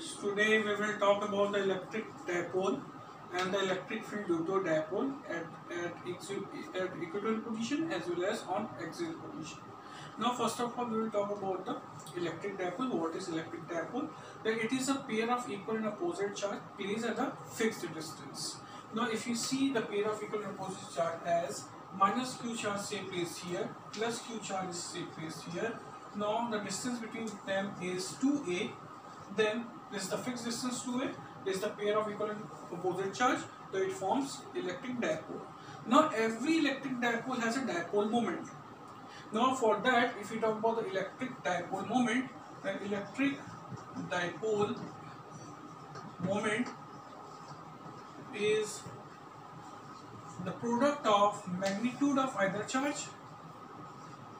students, today we will talk about the electric dipole and the electric field due to dipole at, at, at equatorial position as well as on axial position. Now first of all we will talk about the electric dipole. What is electric dipole? That it is a pair of equal and opposite charge placed at a fixed distance. Now if you see the pair of equal and opposite charge as minus q charge say placed here plus q charge say placed here now the distance between them is 2a then this is the fixed distance 2a this is the pair of equal and opposite charge. So it forms electric dipole. Now every electric dipole has a dipole moment. Now for that if we talk about the electric dipole moment then electric dipole moment is the product of magnitude of either charge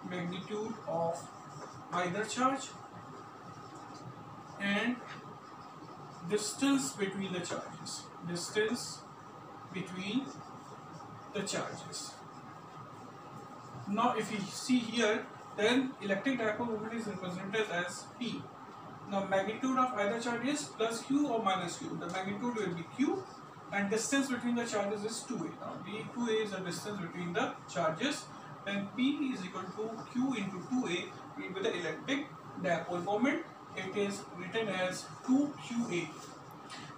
magnitude of either charge and distance between the charges. Distance between the charges. Now if you see here then electric dipole moment is represented as p. Now magnitude of either charge is plus q or minus q. The magnitude will be q and distance between the charges is 2a. Now d2a is the distance between the charges. Then P is equal to Q into 2a will be the electric dipole moment. It is written as 2QA.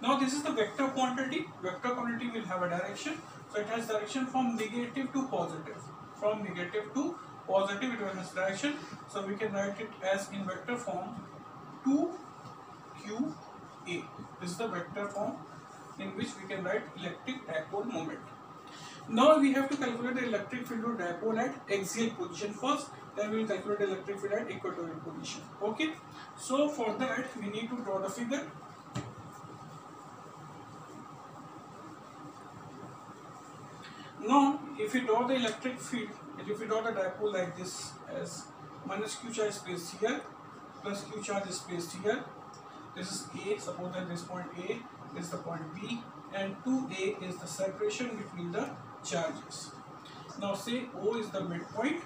Now this is the vector quantity. Vector quantity will have a direction. So it has direction from negative to positive. From negative to positive it will have direction. So we can write it as in vector form 2QA. This is the vector form in which we can write electric dipole moment. Now we have to calculate the electric field of dipole at axial position first, then we will calculate electric field at equatorial position. Okay, so for that we need to draw the figure. Now, if we draw the electric field, if we draw the dipole like this as minus q charge is placed here, plus q charge is placed here, this is A, suppose that this point A is the point B and 2A is the separation between the charges. Now say O is the midpoint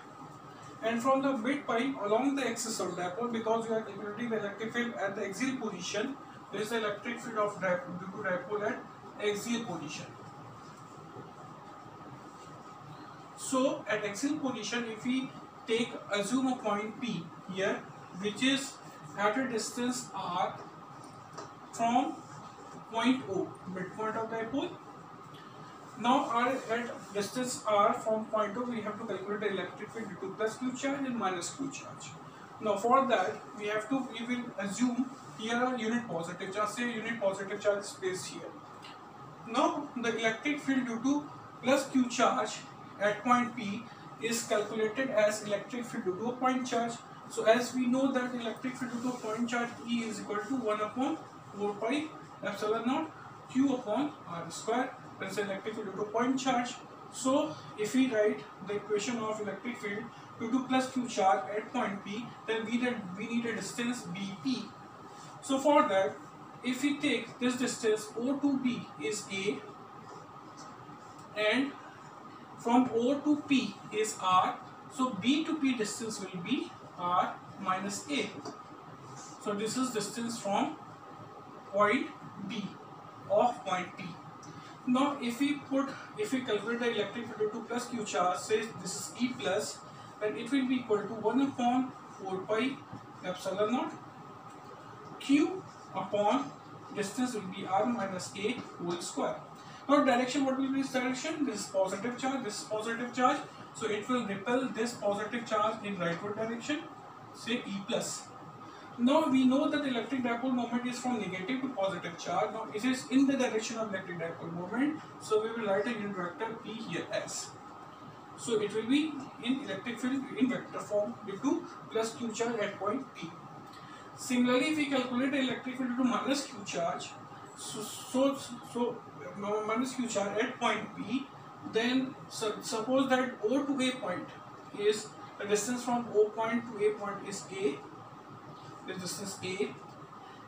and from the midpoint along the axis of dipole because we are calculating the electric field at the axial position there is the electric field of dipole due to dipole at axial position. So at axial position if we take assume a point P here which is at a distance r from point O, midpoint of dipole. Now r at distance r from point O, we have to calculate the electric field due to plus q charge and minus q charge. Now for that, we have to, we will assume here a unit positive charge, say unit positive charge is placed here. Now the electric field due to plus q charge at point P is calculated as electric field due to a point charge. So as we know that electric field due to a point charge E is equal to 1 upon 4 pi epsilon naught q upon r square that is electric field due to point charge. So if we write the equation of electric field due to plus q charge at point p then we need we need a distance bp so for that if we take this distance o to b is a and from o to p is r so b to p distance will be r minus a. So this is distance from point B of point P. Now if we put, if we calculate the electric field to plus Q charge, say this is E plus, then it will be equal to 1 upon 4 pi epsilon naught Q upon distance will be R minus A whole square. Now direction, what will be this direction? This is positive charge, this is positive charge. So it will repel this positive charge in rightward direction, say E plus. Now we know that electric dipole moment is from negative to positive charge. Now it is in the direction of electric dipole moment. So we will write a unit vector P here S. So it will be in electric field in vector form due to plus Q charge at point P. Similarly, if we calculate electric field to minus Q charge, so, so, so uh, minus Q charge at point P, then so, suppose that O to A point is the distance from O point to A point is A is distance A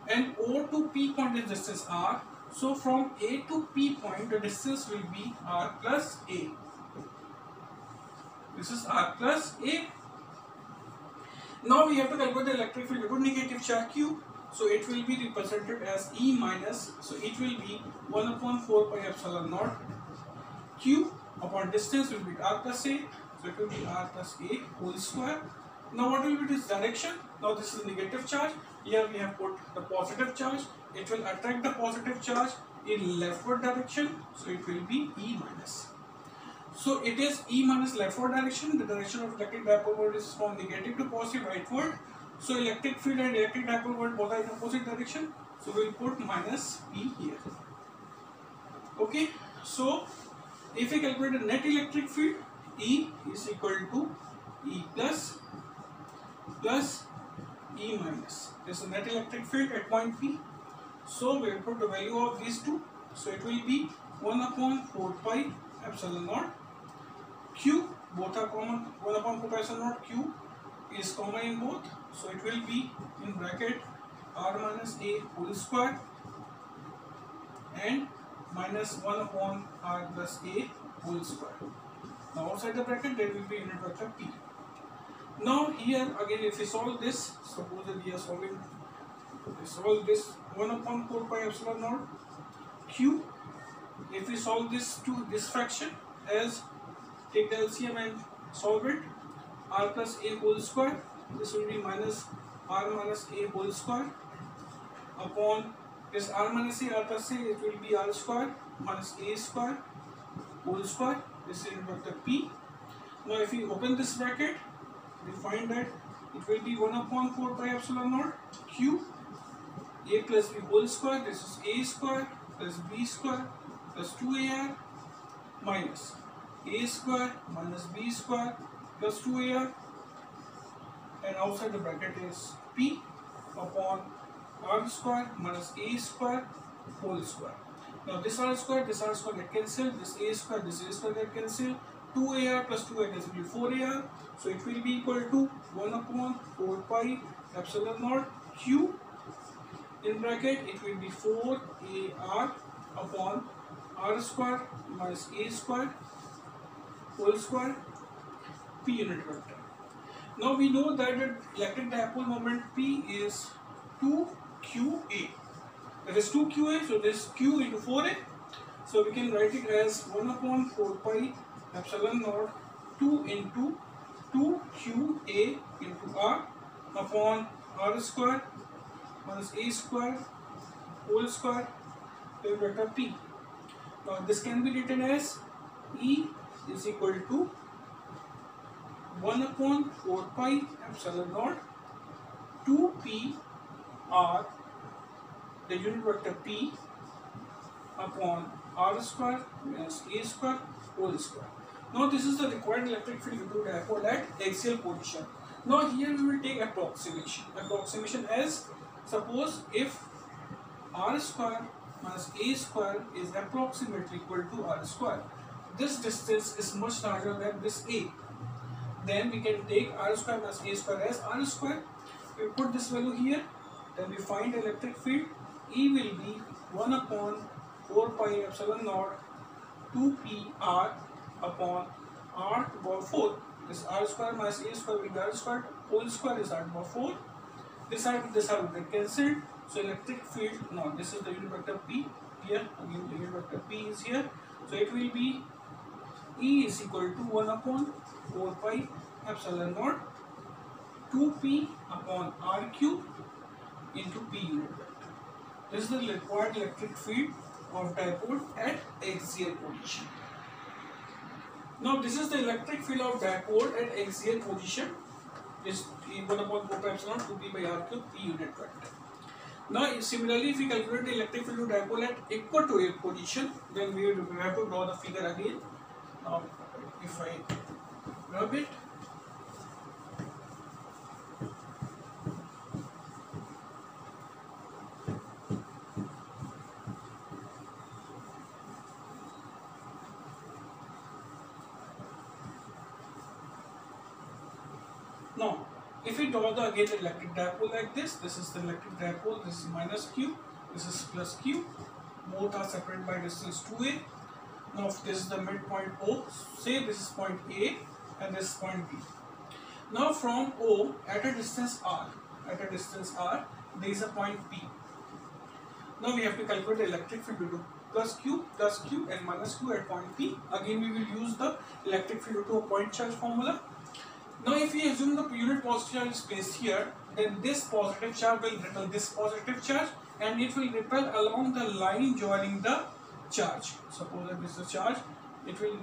and O to P point is distance R. So from A to P point the distance will be R plus A. This is R plus A. Now we have to calculate the electric field due to negative charge Q. so it will be represented as E minus, so it will be 1 upon 4 pi epsilon naught Q upon distance will be R plus A, so it will be R plus A whole square. Now what will be this direction? Now this is negative charge, here we have put the positive charge, it will attract the positive charge in leftward direction, so it will be E minus. So it is E minus leftward direction, the direction of electric dipole is from negative to positive rightward. So electric field and electric dipole both are in opposite direction, so we will put minus E here. Okay, so if we calculate the net electric field, E is equal to plus E minus. This is net electric field at point P. So we will put the value of these two. So it will be 1 upon 4 pi epsilon naught Q both are common 1 upon 4 pi epsilon naught Q is common in both. So it will be in bracket R minus A whole square and minus 1 upon r plus a whole square. Now outside the bracket there will be unit vector p. Now here again if we solve this, suppose that we are solving we solve this 1 upon 4 pi epsilon naught q. If we solve this to this fraction as take the LCM and solve it r plus a whole square this will be minus r minus a whole square. Upon this r minus a r plus a it will be r square minus a square whole square. This is vector p. Now if we open this bracket we find that it will be 1 upon 4 pi epsilon naught q a plus b whole square this is a square plus b square plus 2ar minus a square minus b square plus 2ar and outside the bracket is p upon r square minus a square whole square. Now this r square, this r square get cancelled, this a square, this a square get cancel. 2ar plus 2ar is will be 4ar. So it will be equal to 1 upon 4 pi epsilon naught q in bracket it will be 4ar upon r square minus a square whole square p unit vector. Now we know that the electric dipole moment p is 2 QA. That is 2QA, so this Q into 4A. So we can write it as 1 upon 4 pi epsilon naught 2 into 2QA into R upon R square minus A square whole square to vector P. Now this can be written as E is equal to 1 upon 4 pi epsilon naught 2P R the unit vector p upon r square minus a square whole square. Now this is the required electric field to dipole at axial position. Now here we will take approximation. Approximation as suppose if r square minus a square is approximately equal to r square. This distance is much larger than this a. Then we can take r square minus a square as r square. We put this value here. Then we find electric field E will be 1 upon 4 pi epsilon naught 2 p r upon r to power 4. This r square minus a square will be r square whole square is r to power 4. This side with this side will get cancelled. So electric field, now this is the unit vector p here, again the unit vector p is here. So it will be E is equal to 1 upon 4 pi epsilon naught 2p upon r cube into p unit. This is the required electric field of dipole at axial position. Now this is the electric field of dipole at axial position is 1 upon 4 pi epsilon 2p by r cube p unit vector. Now similarly if we calculate the electric field of dipole at equatorial position then we have to draw the figure again. Now if I rub it Now, if we draw the again electric dipole like this, this is the electric dipole, this is minus q, this is plus q, both are separated by distance 2a. Now, if this is the midpoint O, say this is point A and this is point B. Now, from O at a distance r, at a distance r, there is a point P. Now we have to calculate the electric field due to plus Q, plus Q and minus Q at point P. Again we will use the electric field due to a point charge formula. Now if we assume the unit positive charge is placed here, then this positive charge will repel this positive charge and it will repel along the line joining the charge. Suppose that this is charge, it will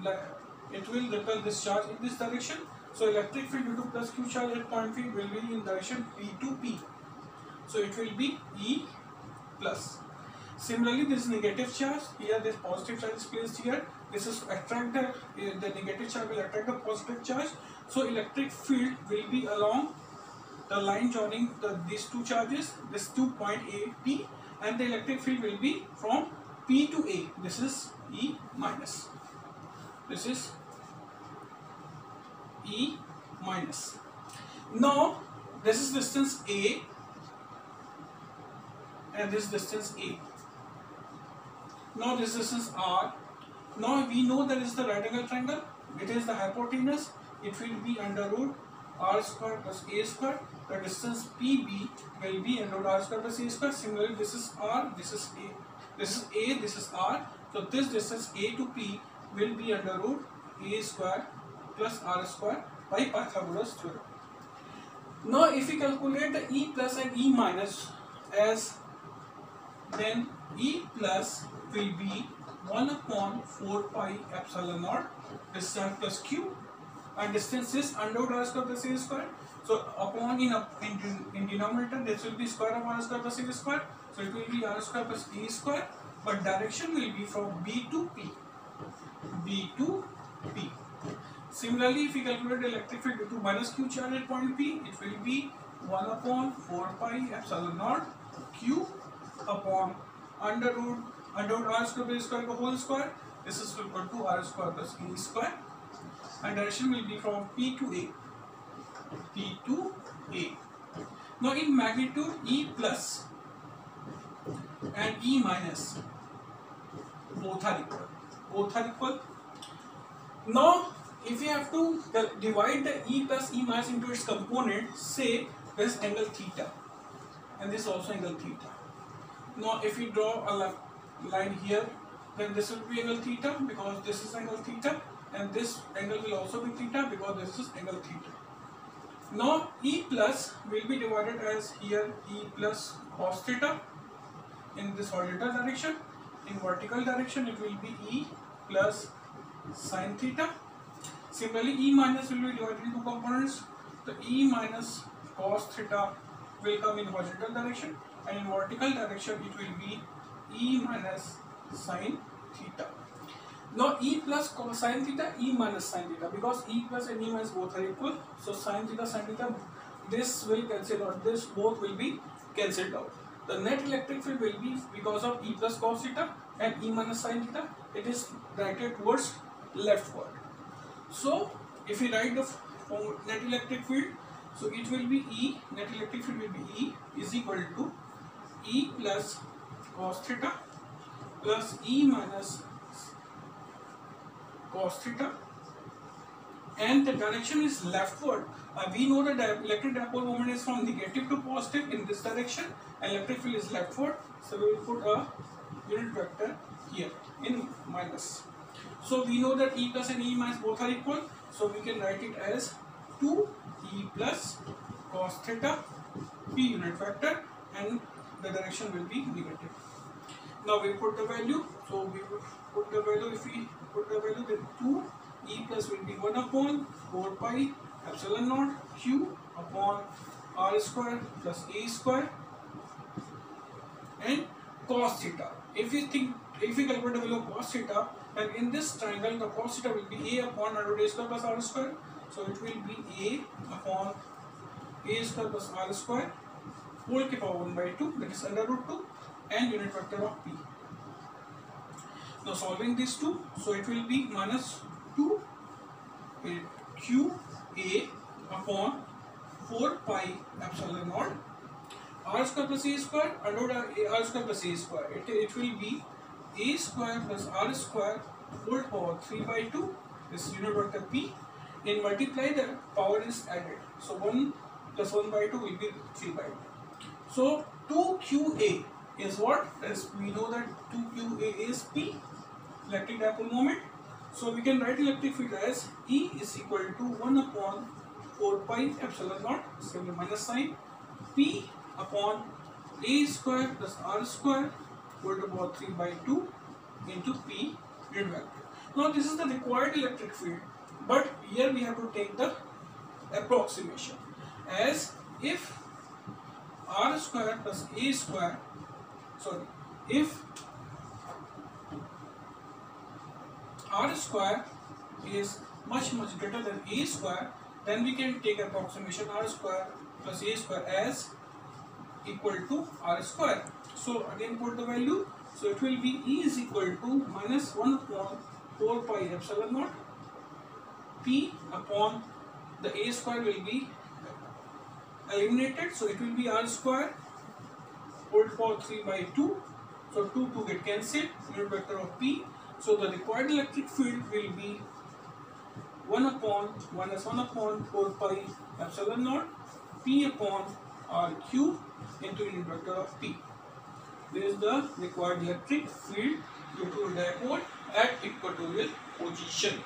it will repel this charge in this direction. So electric field due to plus Q charge at point P will be in direction P to P. So it will be E plus. Similarly, this negative charge here, this positive charge is placed here. This is attract the, eh, the negative charge will attract the positive charge. So electric field will be along the line joining the, these two charges, this two point A P, and the electric field will be from P to A. This is E minus. This is E minus. Now this is distance A and this distance A. Now this distance R. Now we know that is the right angle triangle. It is the hypotenuse. It will be under root r square plus a square. The distance PB will be under root r square plus a square. Similarly, this is r, this is a, this is a, this is r. So this distance a to p will be under root a square plus r square by Pythagoras theorem. Now if we calculate the e plus and e minus as then e plus will be 1 upon 4 pi epsilon naught distance plus q and distance is under root r square plus a square. So upon in, in, in denominator this will be square of r square plus a square. So it will be r square plus a square but direction will be from b to p. b to p. Similarly, if we calculate electric field due to minus q charge at point P, it will be 1 upon 4 pi epsilon naught q upon under root under root r square plus square the whole square. This is equal to r square plus e square. And direction will be from P to A. P to A. Now in magnitude E plus and E minus both are equal. Both are equal. Now if we have to divide the E plus E minus into its component, say this angle theta and this also angle theta. Now if we draw a line here, then this will be angle theta because this is angle theta and this angle will also be theta because this is angle theta. Now E plus will be divided as here E plus cos theta in this horizontal direction. In vertical direction it will be E plus sine theta Similarly, E minus will be divided into components. The E minus cos theta will come in horizontal direction and in vertical direction it will be E minus sine theta. Now E plus sine theta, E minus sine theta because E plus and E minus both are equal. So sine theta, sine theta, this will cancel out. This both will be cancelled out. The net electric field will be because of E plus cos theta and E minus sine theta. It is directed towards leftward. So if we write the net electric field, so it will be E, net electric field will be E is equal to E plus cos theta plus E minus cos theta and the direction is leftward. Uh, we know that the electric dipole moment is from negative to positive in this direction and electric field is leftward. So we will put a unit vector here in minus. So we know that E plus and E minus both are equal. So we can write it as 2 E plus cos theta P unit vector and the direction will be negative. Now we put the value. So we put the value if we put the value then 2 E plus will be 1 upon 4 pi epsilon naught Q upon R square plus A square and cos theta. If we think if we calculate the value of cos theta and in this triangle the cos theta will be a upon a square plus r square so it will be a upon a square plus r square whole to power 1 by 2 that is under root 2 and unit vector of p now solving these two so it will be minus 2 uh, q a upon 4 pi epsilon naught. R square plus a square root r square plus a square. It, it will be a square plus r square whole power 3 by 2 this unit vector p. In multiply the power is added. So 1 plus 1 by 2 will be 3 by 2 so 2qa is what? As we know that 2qa is P, electric dipole moment. So we can write electric field as E is equal to 1 upon 4 pi epsilon naught, simply minus sign, P upon A square plus R square equal to about 3 by 2 into P unit vector. Now this is the required electric field, but here we have to take the approximation as if R square plus A square, sorry, if R square is much much greater than A square, then we can take approximation R square plus A square as equal to R square. So again put the value. So it will be E is equal to minus 1 upon 4 pi epsilon naught P upon the A square will be eliminated. So it will be R square whole power 3 by 2. So 2 2 get cancelled. Unit vector of P. So the required electric field will be 1 upon minus 1 upon 4 pi epsilon naught P upon R cube into unit vector of P. This is the required electric field due to dipole at equatorial position.